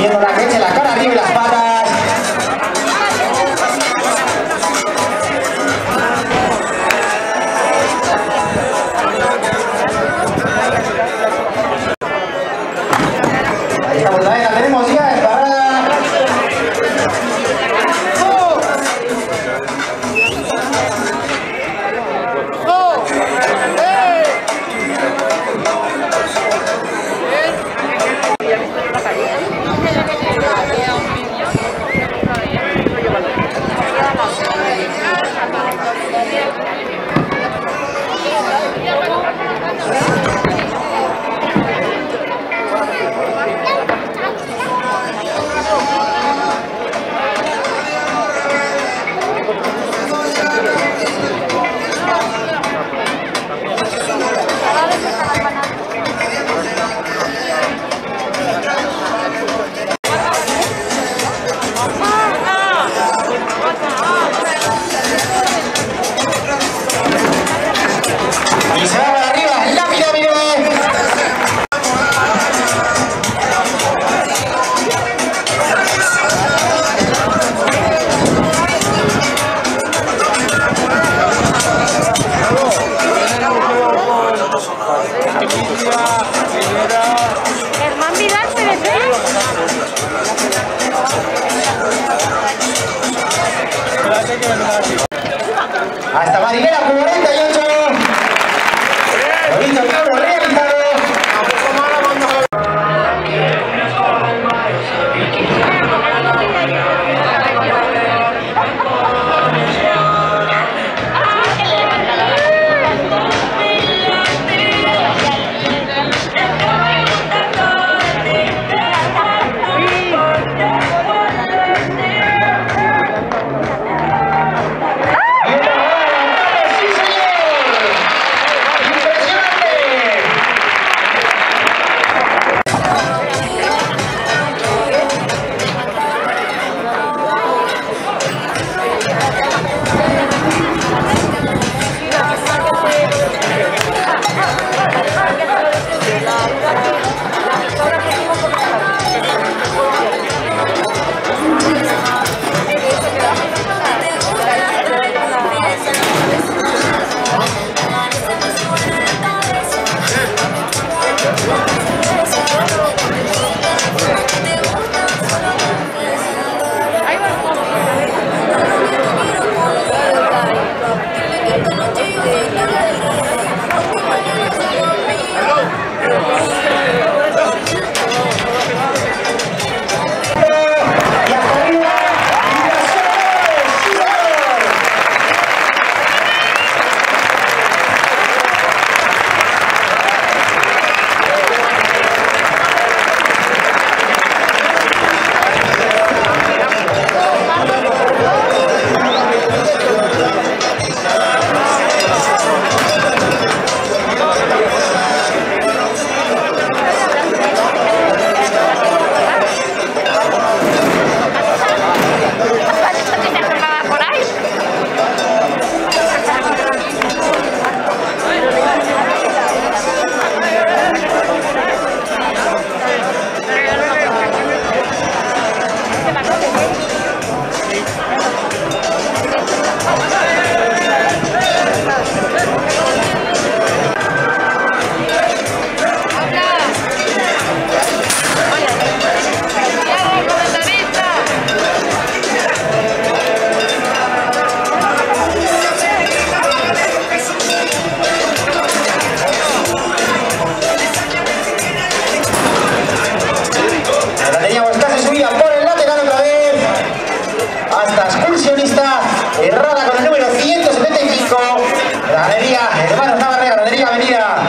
viendo la gente, la cara arriba y las patas. Hasta Marinera Cubaré. Ganadería, hermanos Navarre, Ganadería Avenida.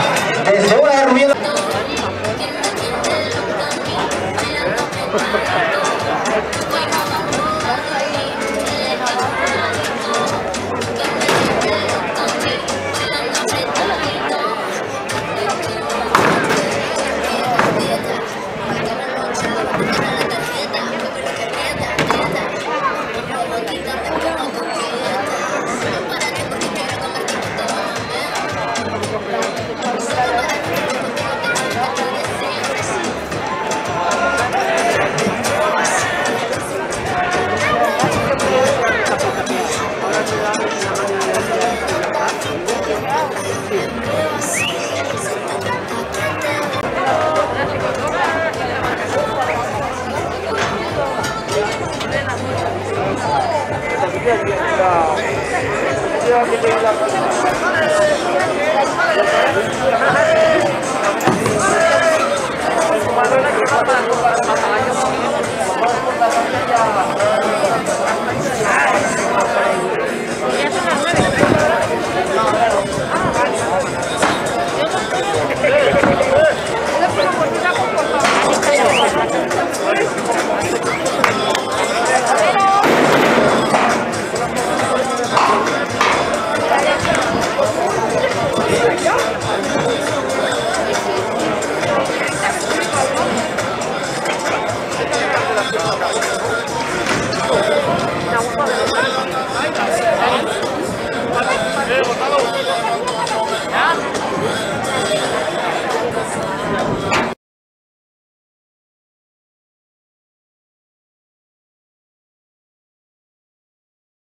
네.